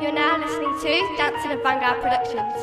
You're now listening to Dancing and Vanguard Productions.